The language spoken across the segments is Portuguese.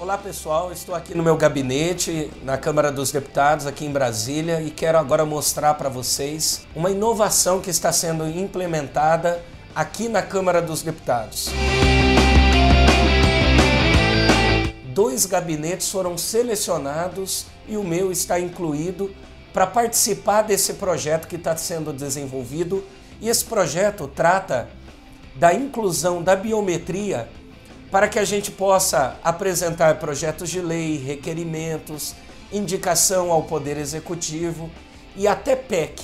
Olá pessoal, estou aqui no meu gabinete na Câmara dos Deputados aqui em Brasília e quero agora mostrar para vocês uma inovação que está sendo implementada aqui na Câmara dos Deputados. Dois gabinetes foram selecionados e o meu está incluído para participar desse projeto que está sendo desenvolvido. E esse projeto trata da inclusão da biometria para que a gente possa apresentar projetos de lei, requerimentos, indicação ao Poder Executivo e até PEC.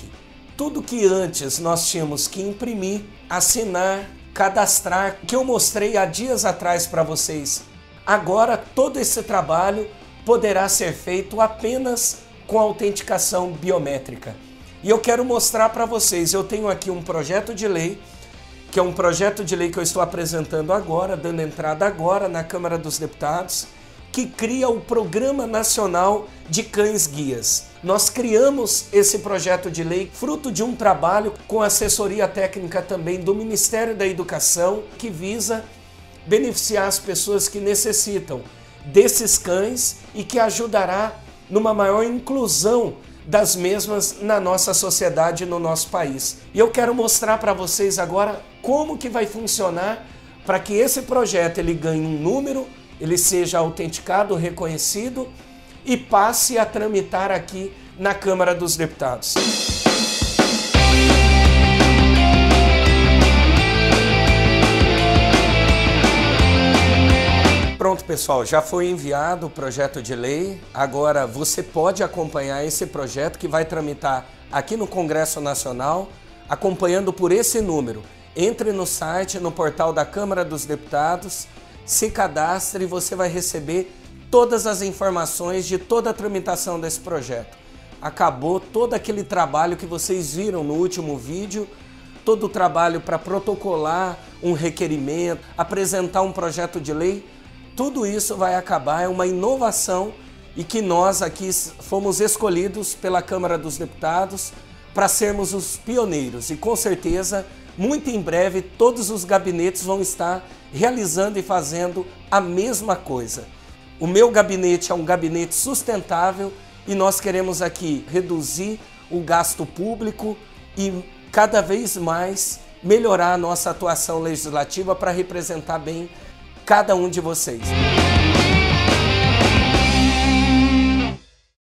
Tudo que antes nós tínhamos que imprimir, assinar, cadastrar, que eu mostrei há dias atrás para vocês. Agora todo esse trabalho poderá ser feito apenas com autenticação biométrica. E eu quero mostrar para vocês, eu tenho aqui um projeto de lei, que é um projeto de lei que eu estou apresentando agora, dando entrada agora na Câmara dos Deputados, que cria o Programa Nacional de Cães Guias. Nós criamos esse projeto de lei fruto de um trabalho com assessoria técnica também do Ministério da Educação, que visa beneficiar as pessoas que necessitam desses cães e que ajudará numa maior inclusão das mesmas na nossa sociedade no nosso país. E eu quero mostrar para vocês agora como que vai funcionar para que esse projeto ele ganhe um número, ele seja autenticado, reconhecido e passe a tramitar aqui na Câmara dos Deputados. Pessoal, já foi enviado o projeto de lei. Agora você pode acompanhar esse projeto que vai tramitar aqui no Congresso Nacional, acompanhando por esse número. Entre no site, no portal da Câmara dos Deputados, se cadastre e você vai receber todas as informações de toda a tramitação desse projeto. Acabou todo aquele trabalho que vocês viram no último vídeo, todo o trabalho para protocolar um requerimento, apresentar um projeto de lei tudo isso vai acabar, é uma inovação e que nós aqui fomos escolhidos pela Câmara dos Deputados para sermos os pioneiros e com certeza, muito em breve, todos os gabinetes vão estar realizando e fazendo a mesma coisa. O meu gabinete é um gabinete sustentável e nós queremos aqui reduzir o gasto público e cada vez mais melhorar a nossa atuação legislativa para representar bem cada um de vocês.